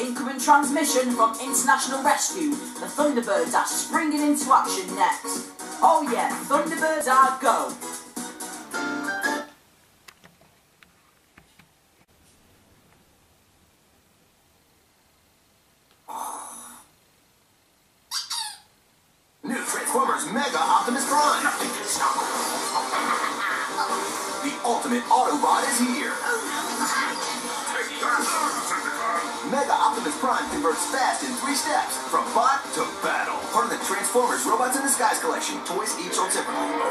Incoming transmission from International Rescue. The Thunderbirds are springing into action next. Oh yeah, Thunderbirds are go. New Transformers Mega Optimus Prime. Nothing can stop. The ultimate Autobot is here. Mega Optimus Prime converts fast in three steps, from bot to battle. Part of the Transformers Robots in Disguise collection. Toys each sold separately.